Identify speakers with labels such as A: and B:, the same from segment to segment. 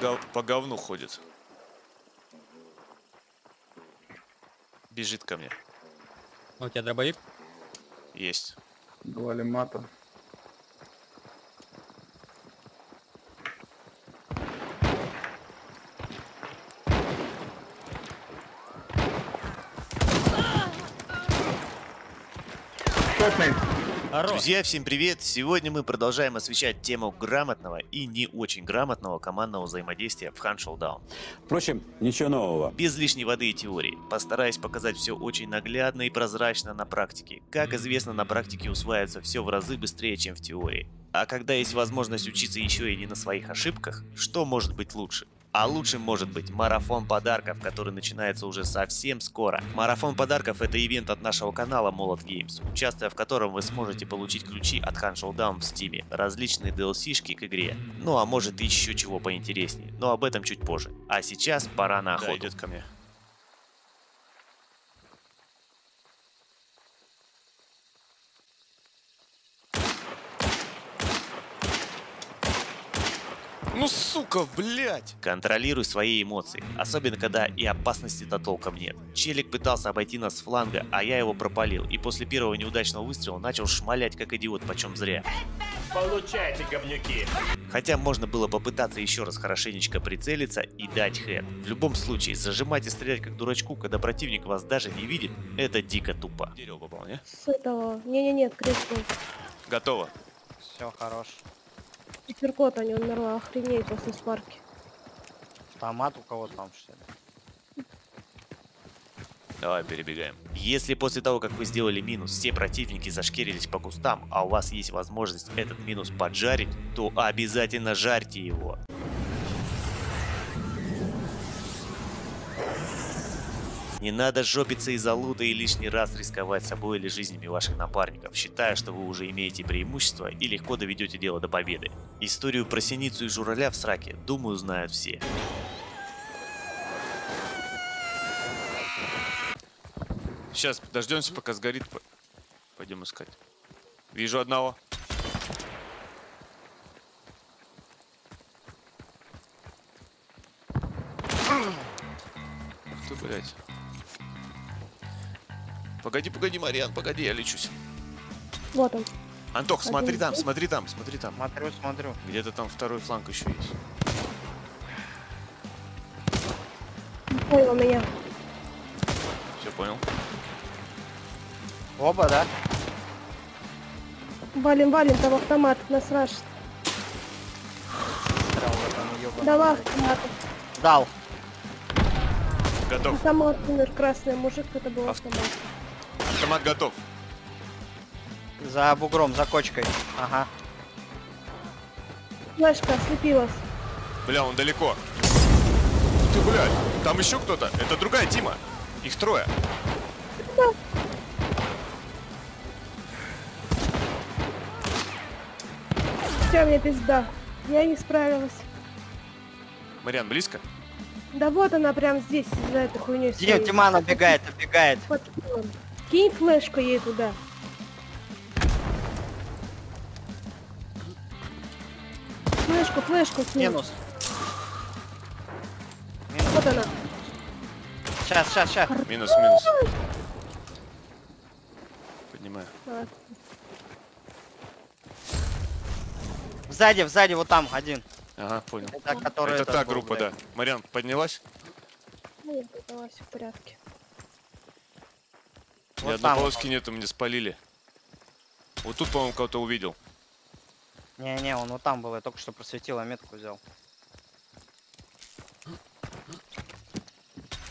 A: гов- по говну ходит. Бежит ко мне.
B: А У тебя дробовик?
A: Есть.
C: Галимата. Топный.
B: Хорош.
A: Друзья, всем привет! Сегодня мы продолжаем освещать тему грамотного и не очень грамотного командного взаимодействия в Hunt Showdown.
D: Впрочем, ничего нового.
A: Без лишней воды и теории. Постараюсь показать все очень наглядно и прозрачно на практике. Как известно, на практике усваивается все в разы быстрее, чем в теории. А когда есть возможность учиться еще и не на своих ошибках, что может быть лучше? А лучше может быть марафон подарков, который начинается уже совсем скоро. Марафон подарков это ивент от нашего канала Молот Games, участвуя в котором вы сможете получить ключи от Hunt Showdown в Steam, различные DLC-шки к игре. Ну а может еще чего поинтереснее, но об этом чуть позже. А сейчас пора на охоту. идет ко мне. Ну сука, блядь! Контролируй свои эмоции, особенно когда и опасности-то толком нет. Челик пытался обойти нас с фланга, а я его пропалил, и после первого неудачного выстрела начал шмалять как идиот, почем зря.
E: Получайте, говнюки!
A: Хотя можно было попытаться еще раз хорошенечко прицелиться и дать хэт. В любом случае, зажимать и стрелять как дурачку, когда противник вас даже не видит, это дико тупо. Дерево попал, не?
F: С этого. Не-не-не, кресло.
A: Готово.
B: Все, хорош.
F: Суперкот, они умерла. Охренеть после спарки.
B: Томат у кого там что ли?
A: Давай перебегаем. Если после того, как вы сделали минус, все противники зашкерились по кустам, а у вас есть возможность этот минус поджарить, то обязательно жарьте его. Не надо жопиться из-за лута и лишний раз рисковать собой или жизнями ваших напарников, считая, что вы уже имеете преимущество и легко доведете дело до победы. Историю про синицу и журавля в сраке, думаю, знают все. Сейчас дождемся, пока сгорит. Пойдем искать. Вижу одного. Ты, блядь. Погоди, погоди, Мариан, погоди, я лечусь.
F: Вот он.
A: Антох, смотри
F: Один
A: там,
F: здесь?
A: смотри там, смотри там.
B: Смотрю, смотрю.
A: Где-то там второй фланг еще есть.
F: Понял меня.
A: Все понял.
B: Оба, да?
F: Валим, валим, там автомат. Нас рашит.
B: Там.
F: Давай автомат.
B: Дал.
A: Готов.
F: Автомат умер, красный мужик, это был
A: Авто-
F: автомат.
A: Автомат готов.
B: За бугром, за кочкой. Ага.
F: Флешка ослепилась.
A: Бля, он далеко. Ух Ты, блядь, там еще кто-то. Это другая Тима. Их трое.
F: Все, мне пизда. Я не справилась.
A: Мариан, близко?
F: Да вот она прям здесь, за этой хуйней.
B: Дим,
F: стоит.
B: Диман убегает, убегает.
F: Под килом. Кинь флешку ей туда. Флешку, флешку кинь.
B: Минус.
F: Вот она.
B: Сейчас, сейчас, сейчас.
A: Минус, минус. Поднимаю.
F: А,
B: Сзади, сзади, вот там один.
A: Ага, понял.
B: Это который
A: Это
B: этот
A: та
B: был,
A: группа,
B: блядь.
A: да. Мариан, поднялась?
F: ну, я поднялась в порядке.
A: Ни
B: Вот
A: одной
B: там. вот.
A: полоски нету, мне спалили. Вот тут, по-моему, кого-то увидел.
B: Не-не, он вот там был, я только что просветил, а метку взял.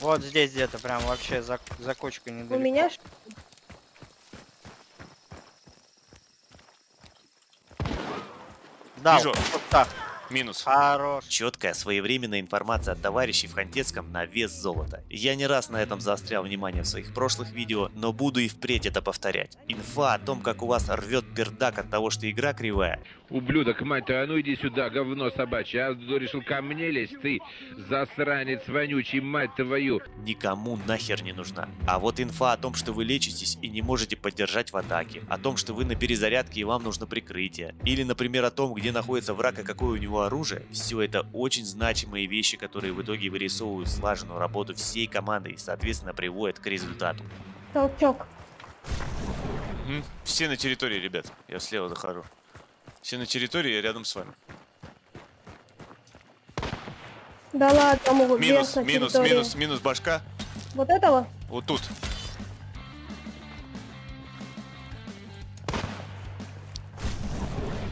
B: Вот здесь где-то, прям вообще за, за кочкой недалеко.
F: У меня
B: Да,
A: Вижу.
B: вот так.
A: Минус.
B: Хорош.
A: Четкая, своевременная информация от товарищей в Хантецком на вес золота. Я не раз на этом заострял внимание в своих прошлых видео, но буду и впредь это повторять. Инфа о том, как у вас рвет пердак от того, что игра кривая,
G: Ублюдок, мать твою, а ну иди сюда, говно собачье. А решил ко мне лезть, ты засранец вонючий, мать твою.
A: никому нахер не нужна. А вот инфа о том, что вы лечитесь и не можете поддержать в атаке, о том, что вы на перезарядке и вам нужно прикрытие, или, например, о том, где находится враг и какое у него его оружия – все это очень значимые вещи, которые в итоге вырисовывают слаженную работу всей команды и, соответственно, приводят к результату.
F: Толчок.
A: Все на территории, ребят. Я слева захожу. Все на территории, я рядом с вами.
F: Да ладно, там его
A: Минус, минус,
F: территории.
A: минус, минус башка.
F: Вот этого?
A: Вот тут.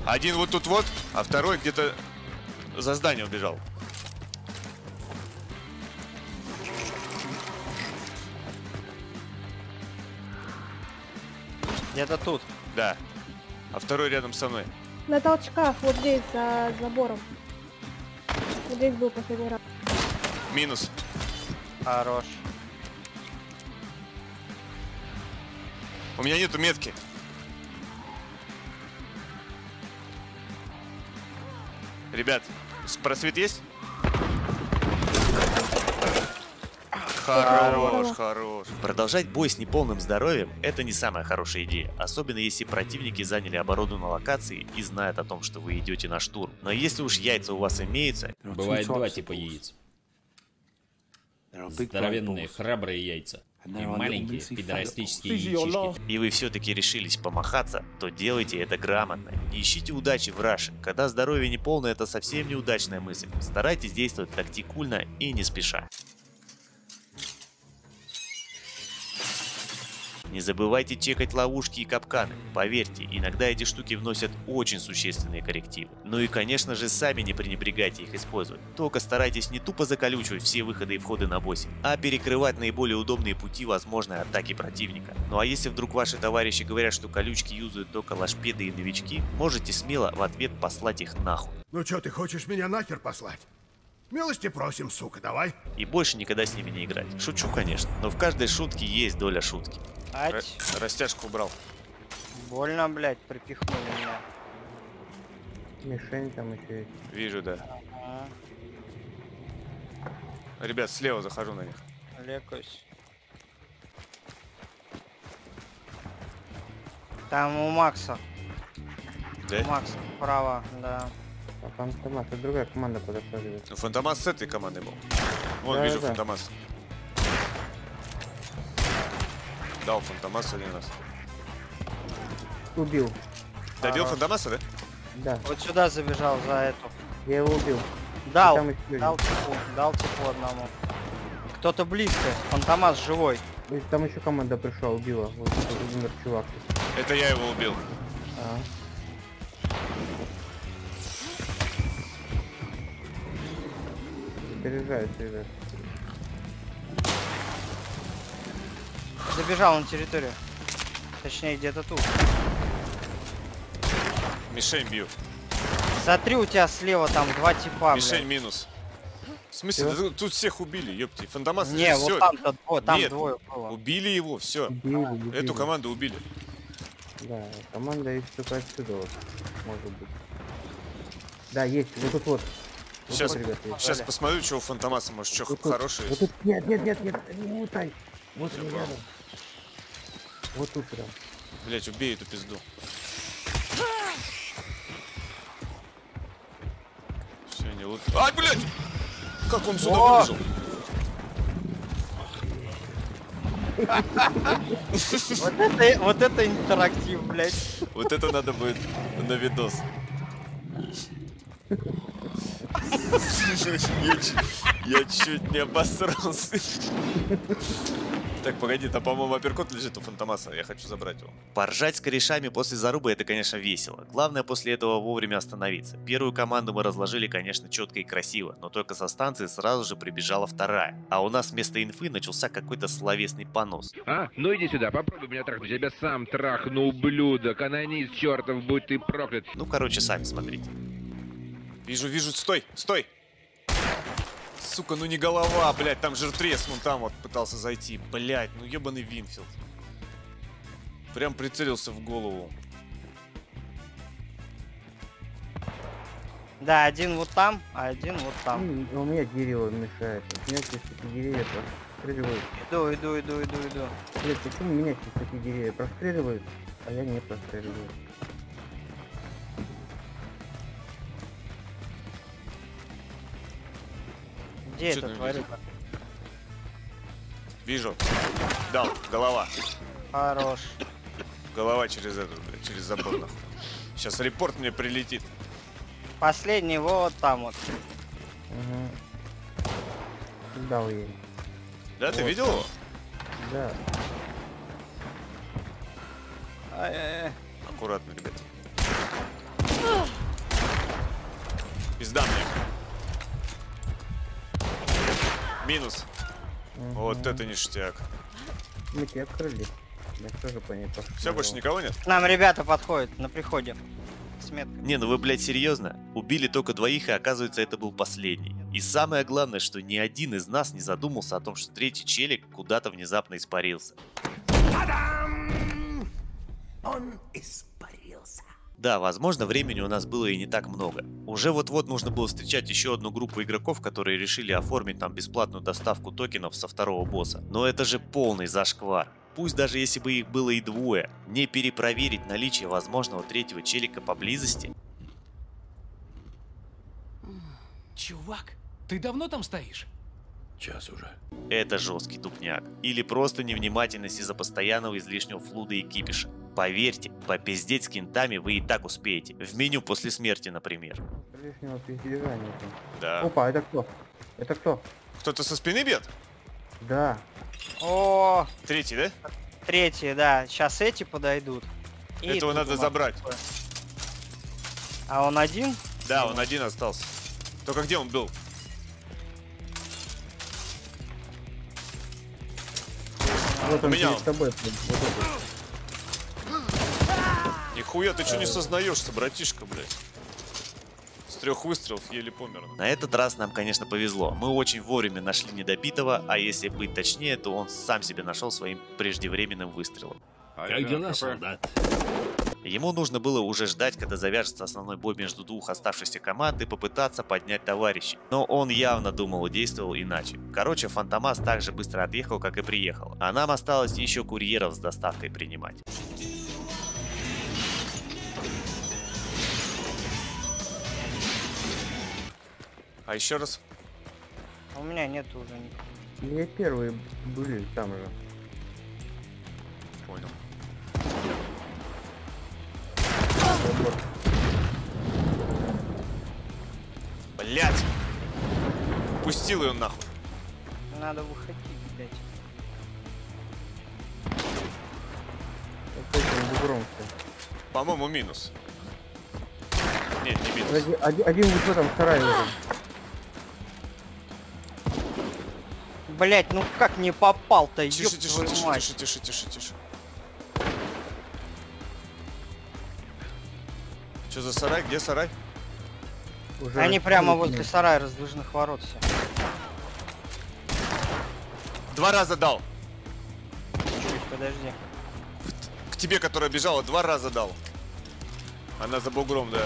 A: Один вот тут вот, а второй где-то за здание убежал.
B: Где-то тут.
A: Да. А второй рядом со мной.
F: На толчках, вот здесь, за забором. Вот здесь был последний раз.
A: Минус.
B: Хорош.
A: У меня нету метки. Ребят, просвет есть? Хорош, хорош. Продолжать бой с неполным здоровьем – это не самая хорошая идея, особенно если противники заняли оборону на локации и знают о том, что вы идете на штурм. Но если уж яйца у вас имеются,
H: Бывает два типа яиц. Здоровенные, храбрые яйца. И маленькие, пидорастические яички.
A: и вы все-таки решились помахаться, то делайте это грамотно. Не ищите удачи в раше. Когда здоровье не полное, это совсем неудачная мысль. Старайтесь действовать тактикульно и не спеша. Не забывайте чекать ловушки и капканы. Поверьте, иногда эти штуки вносят очень существенные коррективы. Ну и конечно же сами не пренебрегайте их использовать. Только старайтесь не тупо заколючивать все выходы и входы на боссе, а перекрывать наиболее удобные пути возможной атаки противника. Ну а если вдруг ваши товарищи говорят, что колючки юзают только лошпеды и новички, можете смело в ответ послать их нахуй.
I: Ну что, ты хочешь меня нахер послать? Милости просим, сука, давай.
A: И больше никогда с ними не играть. Шучу, конечно, но в каждой шутке есть доля шутки.
B: Ать,
A: Растяжку убрал.
B: больно, блядь, припихнули меня.
C: Мишень там еще есть.
A: Вижу, да.
B: А,
A: Ребят, слева захожу на них.
B: лекаюсь. Там у Макса.
A: Да?
B: У Макса справа, да.
C: А там автомат, это другая команда подошагивает.
A: Ну, Фантомас с этой командой был. Вон,
C: Да,
A: вижу
C: да.
A: Фантомас. Дал Фантомас один раз.
C: Убил.
A: Добил
B: Хорош.
A: Фантомаса, да?
C: Да,
B: Вот сюда забежал за эту.
C: я его убил.
B: Дал, дал типу, дал типу одному. Кто-то близко. Фантомас живой.
C: Там еще команда пришла, убила. Вот умер чувак.
A: Это я его убил.
C: А. Переезжают, ребят.
B: Забежал на территорию. Точнее, где-то тут.
A: Мишень бью.
B: Смотри, у тебя слева там два типа,
A: Мишень
B: блядь.
A: минус. В смысле? Да тут- всех убили, ёпти. Фантомас
B: Не, вот там-то двое, там
A: Нет,
B: двое было.
A: Убили его, все.
C: Убили, убили.
A: Эту команду убили.
C: Да, команда есть только отсюда вот, может быть. Да, есть, вот тут вот. Вот
A: Сейчас,
C: ребят, есть.
A: сейчас посмотрю, что у Фантомаса, может, что
C: Вот
A: хорошее
C: Вот
A: есть.
C: тут, нет, нет, нет, нет, не мутай. Вот рядом. Вот тут прям.
A: Блять, убей эту пизду. Все, не лут. Ай, блять! Как он сюда
B: О!
A: выбежал?
B: Вот это, вот это интерактив, блядь.
A: Вот это надо будет на видос. Я чуть не обосрался. Так, погоди, там, по-моему, апперкот лежит у Фантомаса, я хочу забрать его. Поржать с корешами после зарубы это, конечно, весело. Главное после этого вовремя остановиться. Первую команду мы разложили, конечно, четко и красиво, но только со станции сразу же прибежала вторая. А у нас вместо инфы начался какой-то словесный понос.
G: А, ну иди сюда, попробуй меня трахнуть. Я тебя сам трахну, ублюдок. Анонист чертов, будь ты проклят.
A: Ну, короче, сами смотрите. Вижу, вижу, стой, стой! Сука, ну не голова, блядь, там жиртрес, вон там вот пытался зайти. Блядь, ну ебаный Винфилд. Прям прицелился в голову.
B: Да, один вот там, а один вот там.
C: М, У меня дерево мешает. У меня здесь такие деревья простреливают.
B: Иду, иду, иду, иду, иду.
C: Блять, почему меня здесь такие деревья простреливают, а я не простреливаю?
B: Где
A: Чё
B: это
A: ты
B: тварюка?
A: Вижу. Дал, голова.
B: Хорош.
A: Голова через этот, блядь, через забор нахуй. Сейчас репорт мне прилетит.
B: Последний вот там вот.
C: Угу. Дал ей.
A: Да, ты
C: Вот
A: видел его?
C: Да.
B: Ай-яй-яй.
A: Аккуратно, ребят. Пизда мне. Минус. Вот это ништяк.
C: Мы тебя открыли. Я тоже по ней пошел.
A: Все, больше никого нет?
B: Нам ребята подходят на приходе. С меткой.
A: Не, ну вы, блядь, серьезно? Убили только двоих, и оказывается, это был последний. И самое главное, что ни один из нас не задумался о том, что третий челик куда-то внезапно испарился.
I: Он испарился.
A: Да, возможно, времени у нас было и не так много. Уже вот-вот нужно было встречать еще одну группу игроков, которые решили оформить там бесплатную доставку токенов со второго босса. Но это же полный зашквар. Пусть даже если бы их было и двое, не перепроверить наличие возможного третьего челика поблизости.
J: Чувак, ты давно там стоишь?
D: Час уже.
A: Это жесткий тупняк. Или просто невнимательность из-за постоянного излишнего флуда и кипиша. Поверьте, попиздеть с кентами вы и так успеете. В меню после смерти, например.
C: Лишнего пиздежа нету.
A: Да.
C: Опа, это кто? Это кто?
A: Кто-то со спины бьет?
C: Да.
B: О,
A: Третий, да?
B: третий, да. Сейчас эти подойдут. И
A: Этого
B: тут
A: надо
B: у нас
A: забрать.
B: такое. А он один?
A: Да, он один остался. Только где он был?
C: Вот он
A: меня
C: перед тобой. блин, Вот этот.
A: Нихуя, ты что не сознаешься, братишка, блядь? С трех выстрелов еле помер. На этот раз нам, конечно, повезло. Мы очень вовремя нашли недопитого, а если быть точнее, то он сам себе нашел своим преждевременным выстрелом.
H: Как дела, солдат?
A: Ему нужно было уже ждать, когда завяжется основной бой между двух оставшихся команд и попытаться поднять товарищей. Но он явно думал и действовал иначе. Короче, Фантомас так же быстро отъехал, как и приехал. А нам осталось еще курьеров с доставкой принимать. А еще раз?
B: У меня нет уже никого.
C: Мне первые были там же.
A: Понял. Блять! Пустил ее нахуй.
B: Надо выходить, блядь.
C: Вот этим.
A: По-моему, минус. Нет, не минус.
C: Один, один, один вот в этом сарае
B: Блять, ну как не попал-то,
A: Тише, тише, тише, тише, тише, тише, тише. Что за сарай? Где сарай?
C: уже
B: Они прямо возле сарая раздвижных ворот все.
A: Два раза дал.
B: Чуть, подожди.
A: К тебе, которая бежала, два раза дал. Она за бугром, да.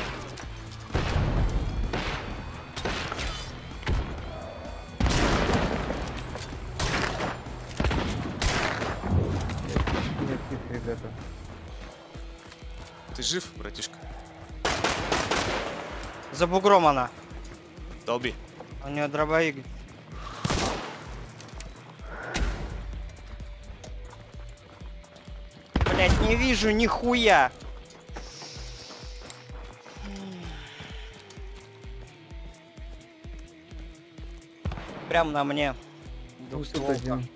A: Жив, братишка?
B: За бугром она.
A: Долби.
B: У нее дробовик. Блять, не вижу нихуя. Прям на мне.
C: Один.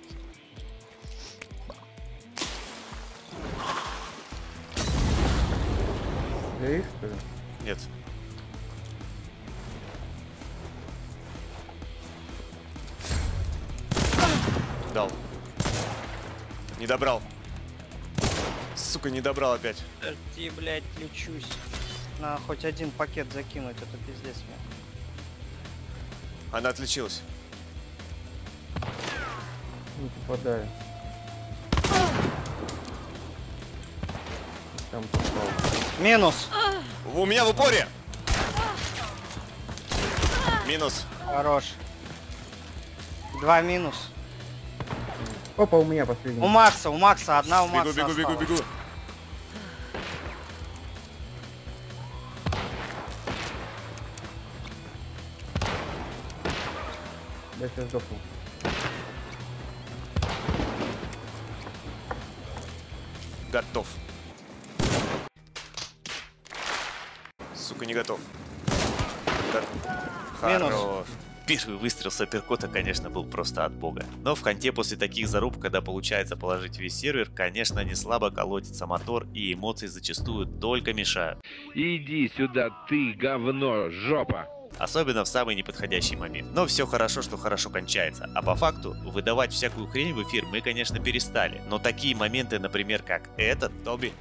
C: Горишь, что ли?
A: Нет. Дал. Не добрал. Сука, не добрал опять.
B: Подожди, блядь, лечусь. На хоть один пакет закинуть, это пиздец мне.
A: Она отличилась.
C: Не попадаю. Там попал.
B: Минус.
A: У меня в упоре! Минус.
B: Хорош. Два минус.
C: Опа, у меня последний.
B: У Макса, у Макса, одна у
A: Бегу,
B: Макса
A: бегу, бегу,
B: осталась.
A: бегу.
C: Я сейчас сдохну.
A: Готов. Сука, не готов. Хорош. Первый выстрел с апперкота, конечно, был просто от бога. Но в конте после таких заруб, когда получается положить весь сервер, конечно, не слабо колотится мотор, и эмоции зачастую только мешают.
G: Иди сюда, ты говно, жопа.
A: Особенно в самый неподходящий момент. Но все хорошо, что хорошо кончается. А по факту, выдавать всякую хрень в эфир мы, конечно, перестали. Но такие моменты, например, как этот, Тоби,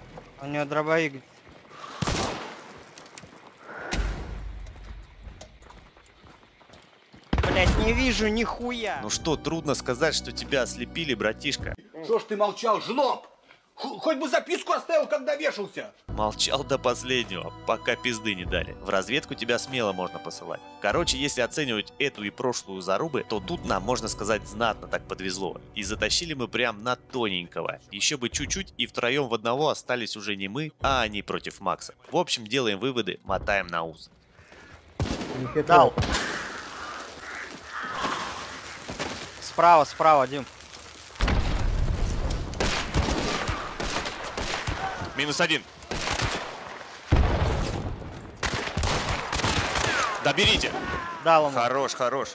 B: У него дробовик. Блять, не вижу нихуя.
A: ну что, трудно сказать, что тебя ослепили, братишка.
E: Что ж ты молчал, жлоб? Х- Хоть бы записку оставил, когда вешался.
A: Молчал до последнего, пока пизды не дали. В разведку тебя смело можно посылать. Короче, если оценивать эту и прошлую зарубы, то тут нам, можно сказать, знатно так подвезло. И затащили мы прям на тоненького. Еще бы чуть-чуть, и втроем в одного остались уже не мы, а они против Макса. В общем, делаем выводы, мотаем на ус.
C: Нифига.
B: Дал. Справа, справа, Дим.
A: Минус один. Доберите.
B: Дал ему.
A: Хорош, хорош.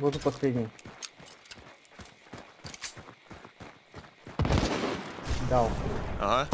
C: Вот и последний. Дал.
A: Ага.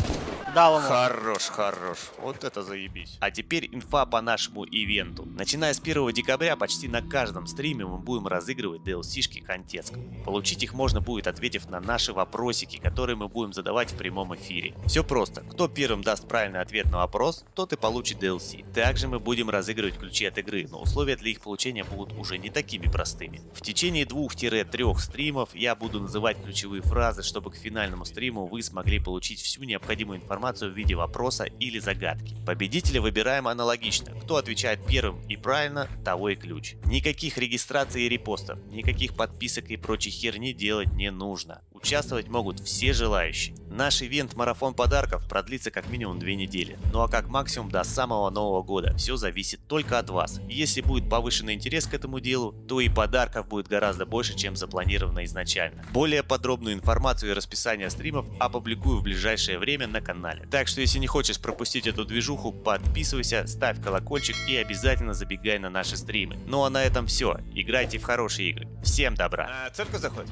B: Дал ему.
A: Хорош, хорош. Вот это заебись. А теперь инфа по нашему ивенту. Начиная с 1 декабря почти на каждом стриме мы будем разыгрывать DLC-шки Контецк. Получить их можно будет, ответив на наши вопросики, которые мы будем задавать в прямом эфире. Все просто. Кто первым даст правильный ответ на вопрос, тот и получит DLC. Также мы будем разыгрывать ключи от игры, но условия для их получения будут уже не такими простыми. В течение двух-трех стримов я буду называть ключевые фразы, чтобы к финальному стриму вы смогли получить всю необходимую информацию в виде вопроса или загадки. Победителя выбираем аналогично. Кто отвечает первым и правильно, того и ключ. Никаких регистраций и репостов, никаких подписок и прочей херни делать не нужно. Участвовать могут все желающие. Наш ивент «Марафон подарков» продлится как минимум две недели, ну а как максимум до самого Нового года. Все зависит только от вас. Если будет повышенный интерес к этому делу, то и подарков будет гораздо больше, чем запланировано изначально. Более подробную информацию и расписание стримов опубликую в ближайшее время на канале. Так что если не хочешь пропустить эту движуху, подписывайся, ставь колокольчик и обязательно забегай на наши стримы. Ну а на этом все. Играйте в хорошие игры. Всем добра. А, церковь заходит?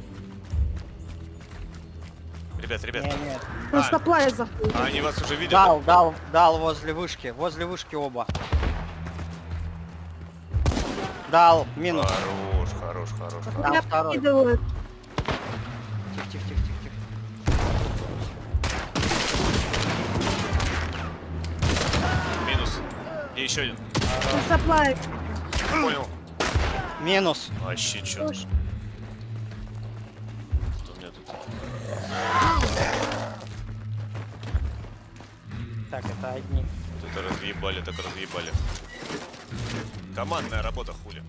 A: Ребят, ребят,
B: Не, нет.
F: Просто плай заходит.
A: а они вас уже видят?
B: Дал, дал, дал возле вышки. Возле вышки оба. Дал, минус.
A: Хорош, хорош, хорош. хорош.
B: Там второй.
F: подкидывают.
B: Тихо, тихо, тихо, тихо.
A: Минус. И еще один.
F: Просто плай.
A: Понял.
B: Минус.
A: Вообще чё?
B: Так, это одни.
A: Вот это разъебали, так разъебали. Командная работа хули.